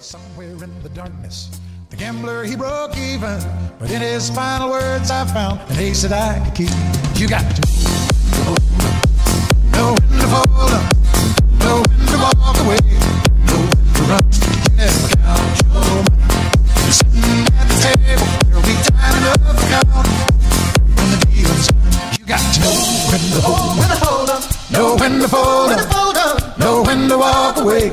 Somewhere in the darkness, the gambler he broke even. But in his final words, I found an ace that I could keep. You got to know when to fold up, know when to walk away, know when to run. You never count your money. You're sitting at the table, there'll be time enough to count when the dealing's done. You got to know when to hold up, know when to fold up, know when to walk away,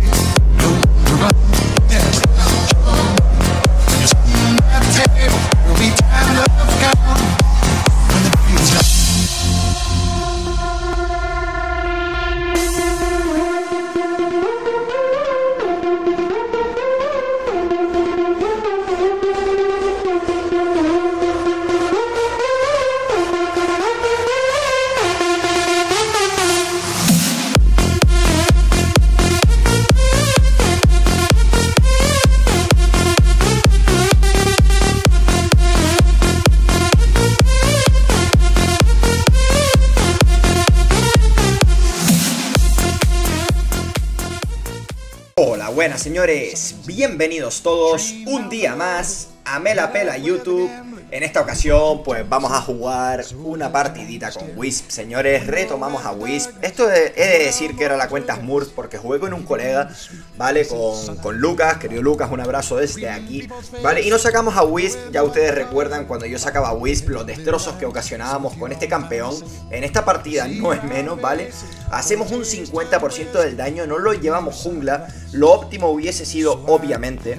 buenas señores, bienvenidos todos un día más a Mela Pela YouTube. En esta ocasión, pues vamos a jugar una partidita con Wisp, señores. Retomamos a Wisp. Esto he de decir que era la cuenta Smurf porque jugué con un colega, ¿vale? Con, con Lucas, querido Lucas, un abrazo desde aquí, ¿vale? Y nos sacamos a Wisp. Ya ustedes recuerdan cuando yo sacaba a Wisp, los destrozos que ocasionábamos con este campeón. En esta partida no es menos, ¿vale? Hacemos un 50% del daño, no lo llevamos jungla. Lo óptimo hubiese sido, obviamente,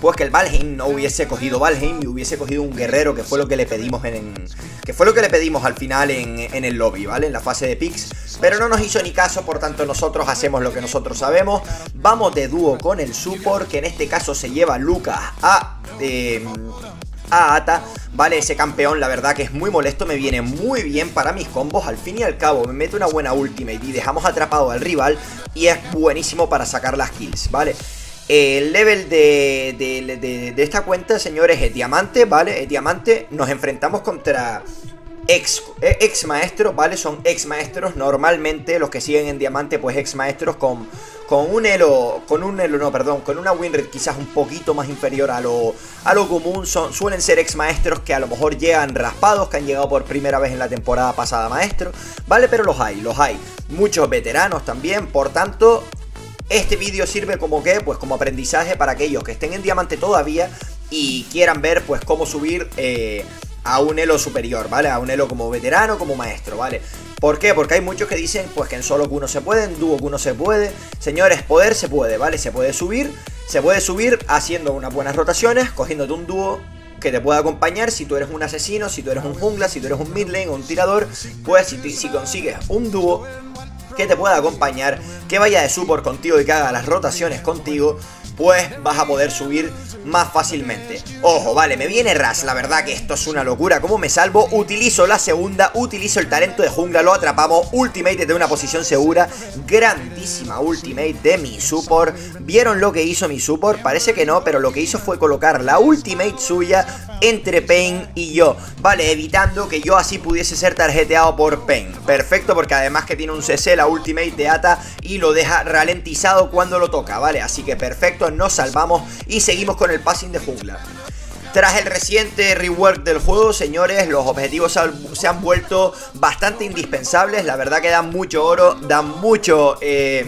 pues que el Valheim no hubiese cogido Valheim y hubiese cogido un guerrero que fue lo que le pedimos en, que fue lo que le pedimos al final en, en el lobby, ¿vale? En la fase de picks, pero no nos hizo ni caso, por tanto nosotros hacemos lo que nosotros sabemos, vamos de dúo con el support, que en este caso se lleva Lucas a... eh, a Ata, ¿vale? Ese campeón, la verdad que es muy molesto, me viene muy bien para mis combos, al fin y al cabo me mete una buena ultimate y dejamos atrapado al rival y es buenísimo para sacar las kills, ¿vale? El level de, de- de- esta cuenta, señores, es diamante, ¿vale? Es diamante, nos enfrentamos contra ex, eh, ex maestros, ¿vale? Son ex maestros, normalmente los que siguen en diamante, pues ex maestros con, con un elo, con un elo, no, perdón, con una win rate quizás un poquito más inferior a lo, a lo común, son, suelen ser ex maestros que a lo mejor llegan raspados, que han llegado por primera vez en la temporada pasada maestro, ¿vale? Pero los hay, los hay. Muchos veteranos también, por tanto, este vídeo sirve como que, pues como aprendizaje para aquellos que estén en diamante todavía y quieran ver pues cómo subir eh, a un elo superior, ¿vale? A un elo como veterano, como maestro, ¿vale? ¿Por qué? Porque hay muchos que dicen pues que en solo Q no se puede, en dúo Q no se puede. Señores, poder se puede, ¿vale? Se puede subir, se puede subir haciendo unas buenas rotaciones, cogiéndote un dúo que te pueda acompañar si tú eres un asesino, si tú eres un jungla, si tú eres un mid lane o un tirador, pues si consigues un dúo que te pueda acompañar, que vaya de support contigo y que haga las rotaciones contigo, pues vas a poder subir más fácilmente. Ojo, vale, me viene Ras, la verdad que esto es una locura. ¿Cómo me salvo? Utilizo la segunda, utilizo el talento de jungla, lo atrapamos, ultimate desde una posición segura, grandísima ultimate de mi support. ¿Vieron lo que hizo mi support? Parece que no, pero lo que hizo fue colocar la ultimate suya entre Pain y yo, vale, evitando que yo así pudiese ser tarjeteado por Pain. Perfecto, porque además que tiene un CC, la ultimate de Ata, y lo deja ralentizado cuando lo toca, vale, así que perfecto, nos salvamos y seguimos con el passing de jungla. Tras el reciente rework del juego, señores, los objetivos se han- vuelto bastante indispensables. La verdad que dan mucho oro, dan mucho... eh,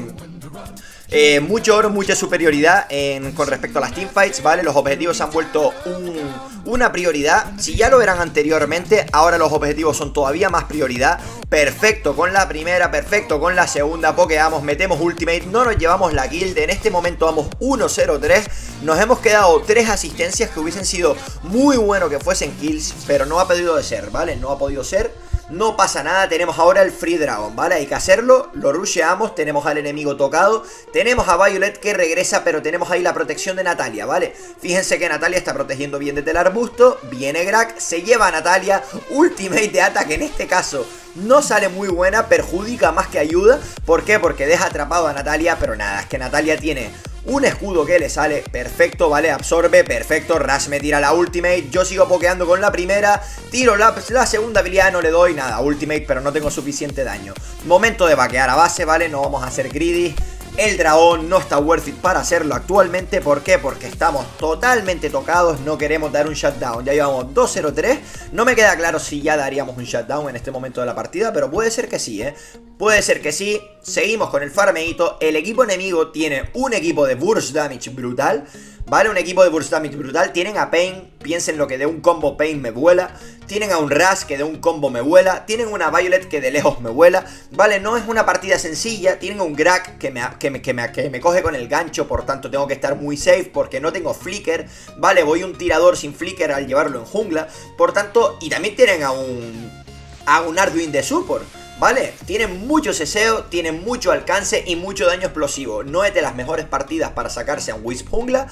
eh, mucho oro, mucha superioridad en- con respecto a las teamfights, ¿vale? Los objetivos se han vuelto un- una prioridad. Si ya lo eran anteriormente, ahora los objetivos son todavía más prioridad. Perfecto con la primera, perfecto con la segunda. Pokeamos, metemos ultimate, no nos llevamos la guild. En este momento vamos 1-0-3. Nos hemos quedado tres asistencias que hubiesen sido muy bueno que fuesen kills, pero no ha podido de ser, ¿vale? No ha podido ser. No pasa nada, tenemos ahora el Free Dragon, ¿vale? Hay que hacerlo, lo rusheamos, tenemos al enemigo tocado, tenemos a Violet que regresa, pero tenemos ahí la protección de Natalia, ¿vale? Fíjense que Natalia está protegiendo bien desde el arbusto, viene Grak, se lleva a Natalia, ultimate de ataque en este caso, no sale muy buena, perjudica más que ayuda. ¿Por qué? Porque deja atrapado a Natalia, pero nada, es que Natalia tiene un escudo que le sale perfecto, ¿vale? Absorbe, perfecto. Rush me tira la ultimate. Yo sigo pokeando con la primera. Tiro la, la, segunda habilidad, no le doy nada. Ultimate, pero no tengo suficiente daño. Momento de vaquear a base, ¿vale? No vamos a hacer greedy. El dragón no está worth it para hacerlo actualmente. ¿Por qué? Porque estamos totalmente tocados. No queremos dar un shutdown. Ya llevamos 2-0-3. No me queda claro si ya daríamos un shutdown en este momento de la partida. Pero puede ser que sí, ¿eh? Puede ser que sí. Seguimos con el farmeito. El equipo enemigo tiene un equipo de burst damage brutal. ¿Vale? Un equipo de burst damage brutal. Tienen a Pain. Piensen lo que de un combo Pain me vuela. Tienen a un Ras que de un combo me vuela. Tienen una Violet que de lejos me vuela. ¿Vale? No es una partida sencilla. Tienen un Grak que me, que me, que me, que me coge con el gancho. Por tanto, tengo que estar muy safe porque no tengo Flicker. ¿Vale? Voy un tirador sin Flicker al llevarlo en jungla. Por tanto, y también tienen a un... A un Arduin de support. ¿Vale? Tienen mucho ceseo, tienen mucho alcance y mucho daño explosivo. No es de las mejores partidas para sacarse a un jungla.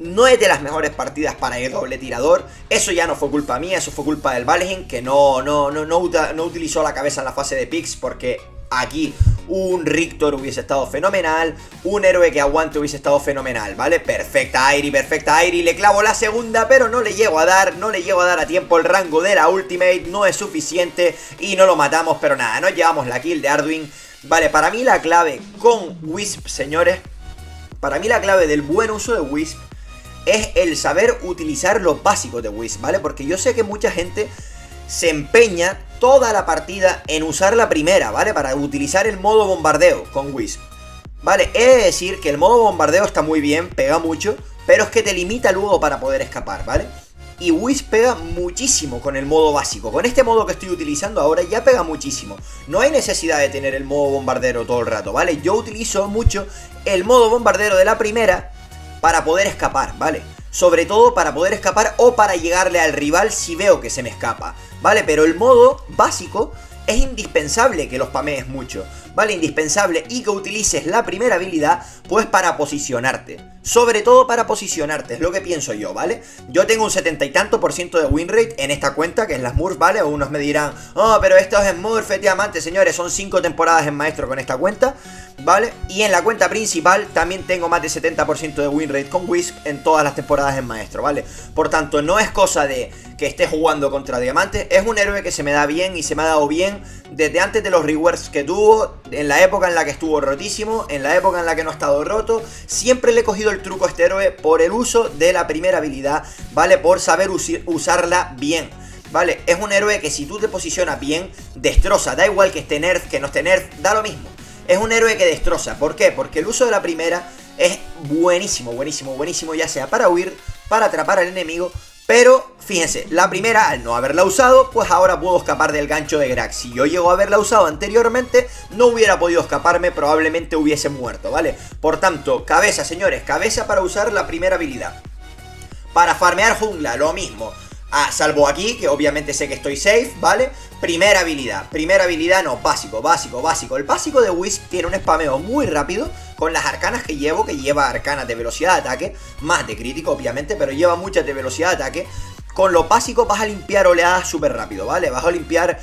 No es de las mejores partidas para ir doble tirador. Eso ya no fue culpa mía, eso fue culpa del Valheim, que no, no, no, no, no utilizó la cabeza en la fase de picks porque aquí un Rictor hubiese estado fenomenal, un héroe que aguante hubiese estado fenomenal, ¿vale? Perfecta Airi, perfecta Airi, le clavo la segunda, pero no le llego a dar, no le llego a dar a tiempo el rango de la ultimate, no es suficiente y no lo matamos, pero nada, nos llevamos la kill de Arduin. Vale, para mí la clave con Wisp, señores, para mí la clave del buen uso de Wisp es el saber utilizar los básicos de Wisp, ¿vale? Porque yo sé que mucha gente se empeña toda la partida en usar la primera, ¿vale? Para utilizar el modo bombardeo con Wisp. Vale, he de decir que el modo bombardeo está muy bien, pega mucho, pero es que te limita luego para poder escapar, ¿vale? Y Wisp pega muchísimo con el modo básico. Con este modo que estoy utilizando ahora ya pega muchísimo. No hay necesidad de tener el modo bombardero todo el rato, ¿vale? Yo utilizo mucho el modo bombardero de la primera para poder escapar, ¿vale? Sobre todo para poder escapar o para llegarle al rival si veo que se me escapa, ¿vale? Pero el modo básico es indispensable que los pamees mucho, ¿vale? Indispensable y que utilices la primera habilidad pues para posicionarte. Sobre todo para posicionarte, es lo que pienso yo, ¿vale? Yo tengo un setenta y tanto por ciento de win rate en esta cuenta, que es la Smurf, ¿vale? Unos me dirán, oh, pero esto es Smurf, diamante, señores, son 5 temporadas en maestro con esta cuenta, ¿vale? Y en la cuenta principal también tengo más de 70% de win rate con Wisp en todas las temporadas en maestro, ¿vale? Por tanto, no es cosa de que esté jugando contra diamante, es un héroe que se me da bien y se me ha dado bien desde antes de los rewards que tuvo, en la época en la que estuvo rotísimo, en la época en la que no ha estado roto, siempre le he cogido el truco a este héroe por el uso de la primera habilidad, ¿vale? Por saber usarla bien. ¿Vale? Es un héroe que si tú te posicionas bien, destroza. Da igual que esté nerf, que no esté nerf, da lo mismo. Es un héroe que destroza. ¿Por qué? Porque el uso de la primera es buenísimo, buenísimo, buenísimo. Ya sea para huir, para atrapar al enemigo pero, fíjense, la primera, al no haberla usado, pues ahora puedo escapar del gancho de Grax. Si yo llego a haberla usado anteriormente, no hubiera podido escaparme, probablemente hubiese muerto, ¿vale? Por tanto, cabeza, señores, cabeza para usar la primera habilidad. Para farmear jungla, lo mismo. Ah, salvo aquí, que obviamente sé que estoy safe, ¿vale? Primera habilidad, primera habilidad no, básico, básico, básico El básico de Wisp tiene un spameo muy rápido Con las arcanas que llevo, que lleva arcanas de velocidad de ataque Más de crítico obviamente, pero lleva muchas de velocidad de ataque con lo básico vas a limpiar oleadas súper rápido, ¿vale? Vas a limpiar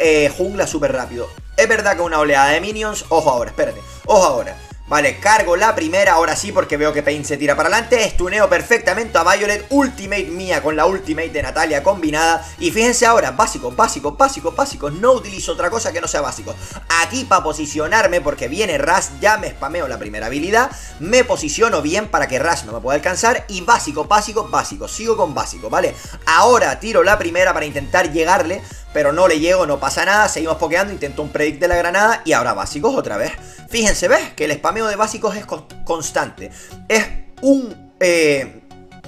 eh, jungla súper rápido. Es verdad que una oleada de minions... Ojo ahora, espérate. Ojo ahora. Vale, cargo la primera, ahora sí, porque veo que Pain se tira para adelante. Estuneo perfectamente a Violet, ultimate mía con la ultimate de Natalia combinada. Y fíjense ahora, básicos, básicos, básicos, básicos. No utilizo otra cosa que no sea básico. Aquí para posicionarme, porque viene Ras, ya me spameo la primera habilidad. Me posiciono bien para que Ras no me pueda alcanzar. Y básico, básico, básico. Sigo con básico, ¿vale? Ahora tiro la primera para intentar llegarle pero no le llego, no pasa nada, seguimos pokeando, intento un predict de la granada y ahora básicos otra vez. Fíjense, ¿ves? Que el spameo de básicos es constante. Es un... Eh,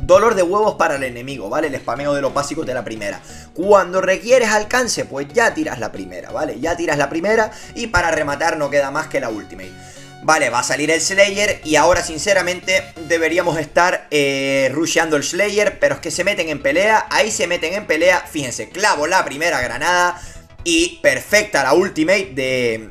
dolor de huevos para el enemigo, ¿vale? El spameo de los básicos de la primera. Cuando requieres alcance, pues ya tiras la primera, ¿vale? Ya tiras la primera y para rematar no queda más que la ultimate. Vale, va a salir el Slayer y ahora sinceramente deberíamos estar eh, rusheando el Slayer, pero es que se meten en pelea, ahí se meten en pelea, fíjense, clavo la primera granada y perfecta la ultimate de,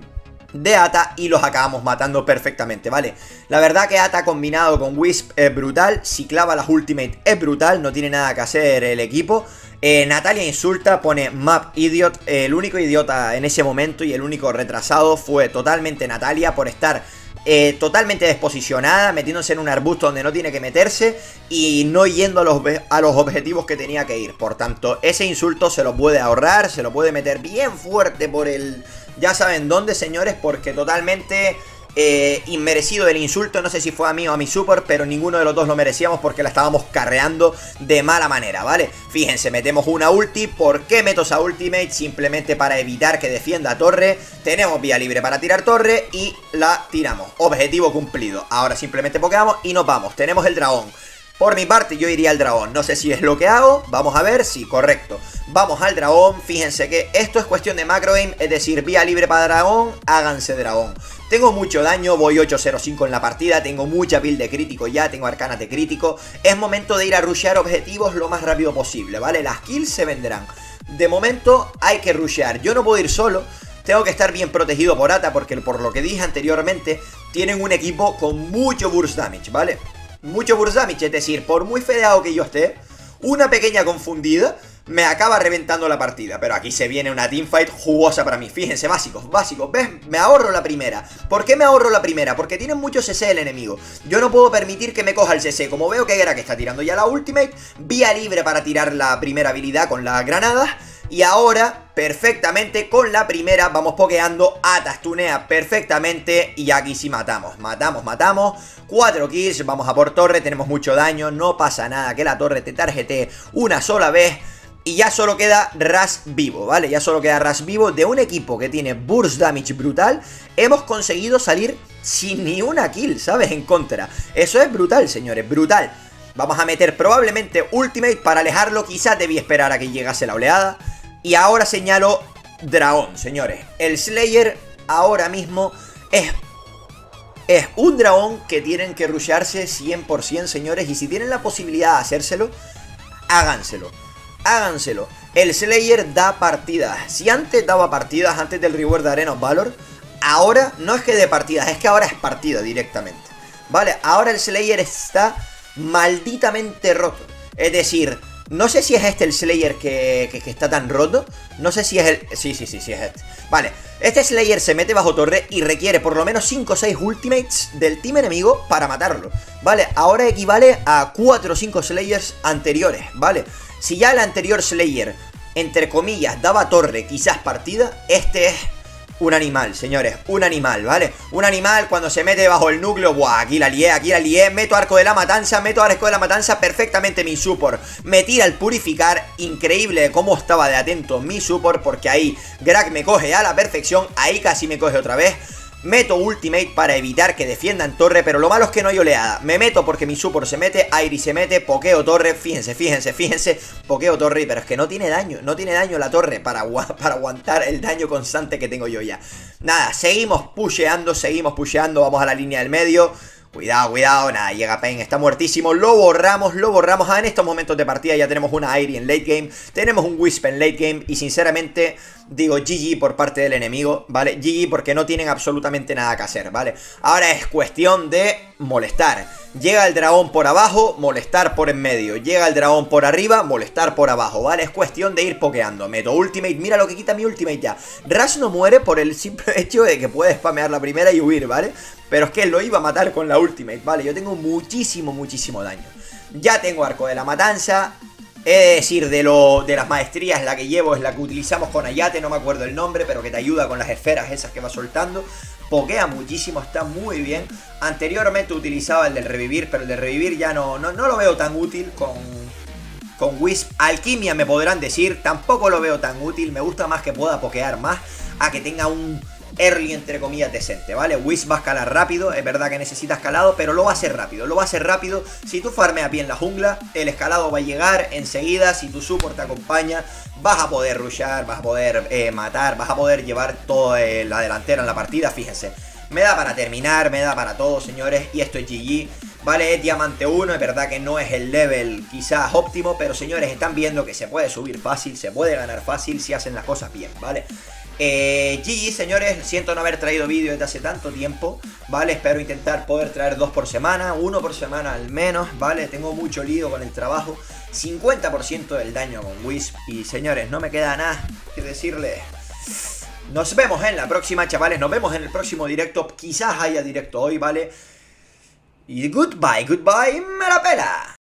de Ata y los acabamos matando perfectamente, ¿vale? La verdad que Ata combinado con Wisp es brutal, si clava las ultimate es brutal, no tiene nada que hacer el equipo. Eh, Natalia insulta, pone Map Idiot, el único idiota en ese momento y el único retrasado fue totalmente Natalia por estar eh, totalmente desposicionada, metiéndose en un arbusto donde no tiene que meterse y no yendo a los, a los objetivos que tenía que ir. Por tanto, ese insulto se lo puede ahorrar, se lo puede meter bien fuerte por el... Ya saben dónde, señores, porque totalmente eh, inmerecido del insulto. No sé si fue a mí o a mi super, pero ninguno de los dos lo merecíamos porque la estábamos carreando de mala manera, ¿vale? Fíjense, metemos una ulti. ¿Por qué meto esa ultimate? Simplemente para evitar que defienda torre. Tenemos vía libre para tirar torre y la tiramos. Objetivo cumplido. Ahora simplemente pokeamos y nos vamos. Tenemos el dragón. Por mi parte yo iría al dragón, no sé si es lo que hago, vamos a ver, sí, correcto Vamos al dragón, fíjense que esto es cuestión de macro aim, es decir, vía libre para dragón, háganse dragón Tengo mucho daño, voy 8-0-5 en la partida, tengo mucha build de crítico ya, tengo arcanas de crítico Es momento de ir a rushear objetivos lo más rápido posible, ¿vale? Las kills se vendrán De momento hay que rushear, yo no puedo ir solo tengo que estar bien protegido por Ata porque por lo que dije anteriormente tienen un equipo con mucho burst damage, ¿vale? mucho burst damage, es decir, por muy fedeado que yo esté, una pequeña confundida me acaba reventando la partida. Pero aquí se viene una teamfight jugosa para mí. Fíjense, básicos, básicos. ¿Ves? Me ahorro la primera. ¿Por qué me ahorro la primera? Porque tiene mucho CC el enemigo. Yo no puedo permitir que me coja el CC. Como veo que era que está tirando ya la ultimate, vía libre para tirar la primera habilidad con las granadas. Y ahora, perfectamente, con la primera vamos pokeando, atastunea perfectamente y aquí sí matamos, matamos, matamos, 4 kills, vamos a por torre, tenemos mucho daño, no pasa nada que la torre te tarjete una sola vez y ya solo queda Ras vivo, ¿vale? Ya solo queda Ras vivo de un equipo que tiene burst damage brutal. Hemos conseguido salir sin ni una kill, ¿sabes? En contra. Eso es brutal, señores, brutal. Vamos a meter probablemente ultimate para alejarlo. Quizás debí esperar a que llegase la oleada. Y ahora señalo dragón, señores. El Slayer ahora mismo es, es un dragón que tienen que rushearse 100%, señores. Y si tienen la posibilidad de hacérselo, háganselo. Háganselo. El Slayer da partidas. Si antes daba partidas, antes del reward de Arena of Valor, ahora no es que de partidas, es que ahora es partida directamente. ¿Vale? Ahora el Slayer está malditamente roto. Es decir, no sé si es este el Slayer que, está tan roto. No sé si es el... Sí, sí, sí, sí es este. Vale, este Slayer se mete bajo torre y requiere por lo menos 5 o 6 ultimates del team enemigo para matarlo. Vale, ahora equivale a 4 o 5 Slayers anteriores, ¿vale? Si ya el anterior Slayer, entre comillas, daba torre, quizás partida, este es un animal, señores, un animal, ¿vale? Un animal cuando se mete bajo el núcleo, buah, aquí la lié, aquí la lié, meto arco de la matanza, meto arco de la matanza, perfectamente mi support, me tira el purificar, increíble cómo estaba de atento mi support, porque ahí Greg me coge a la perfección, ahí casi me coge otra vez, Meto ultimate para evitar que defiendan torre, pero lo malo es que no hay oleada. Me meto porque mi support se mete, Airi se mete, pokeo torre, fíjense, fíjense, fíjense, pokeo torre, pero es que no tiene daño, no tiene daño la torre para, para aguantar el daño constante que tengo yo ya. Nada, seguimos pusheando, seguimos pusheando, vamos a la línea del medio. Cuidado, cuidado, nada, llega Pain, está muertísimo, lo borramos, lo borramos, ah, en estos momentos de partida ya tenemos una Airi en late game, tenemos un Wisp en late game y sinceramente digo GG por parte del enemigo, ¿vale? GG porque no tienen absolutamente nada que hacer, ¿vale? Ahora es cuestión de molestar. Llega el dragón por abajo, molestar por en medio. Llega el dragón por arriba, molestar por abajo, ¿vale? Es cuestión de ir pokeando. Meto ultimate, mira lo que quita mi ultimate ya. Rush no muere por el simple hecho de que puede spamear la primera y huir, ¿vale? Pero es que lo iba a matar con la ultimate, ¿vale? Yo tengo muchísimo, muchísimo daño. Ya tengo arco de la matanza, es decir, de, lo, de las maestrías, la que llevo es la que utilizamos con Ayate, no me acuerdo el nombre, pero que te ayuda con las esferas esas que va soltando. Pokea muchísimo, está muy bien. Anteriormente utilizaba el del revivir, pero el de revivir ya no, no, no lo veo tan útil con, con Wisp. Alquimia me podrán decir, tampoco lo veo tan útil. Me gusta más que pueda pokear más a que tenga un early entre comillas decente, ¿vale? Whis va a escalar rápido, es verdad que necesita escalado, pero lo va a hacer rápido, lo va a hacer rápido. Si tú farmeas bien la jungla, el escalado va a llegar enseguida, si tu support te acompaña, vas a poder rushear, vas a poder eh, matar, vas a poder llevar toda la delantera en la partida, fíjense. Me da para terminar, me da para todo, señores, y esto es GG. Vale, es diamante 1, es verdad que no es el level quizás óptimo, pero señores, están viendo que se puede subir fácil, se puede ganar fácil si hacen las cosas bien, ¿vale? Eh, GG, señores, siento no haber traído vídeo desde hace tanto tiempo, ¿vale? Espero intentar poder traer dos por semana, uno por semana al menos, ¿vale? Tengo mucho lío con el trabajo, 50% del daño con Wisp y señores, no me queda nada que decirles. Nos vemos en la próxima, chavales, nos vemos en el próximo directo, quizás haya directo hoy, ¿vale? Y goodbye, goodbye, me la pela.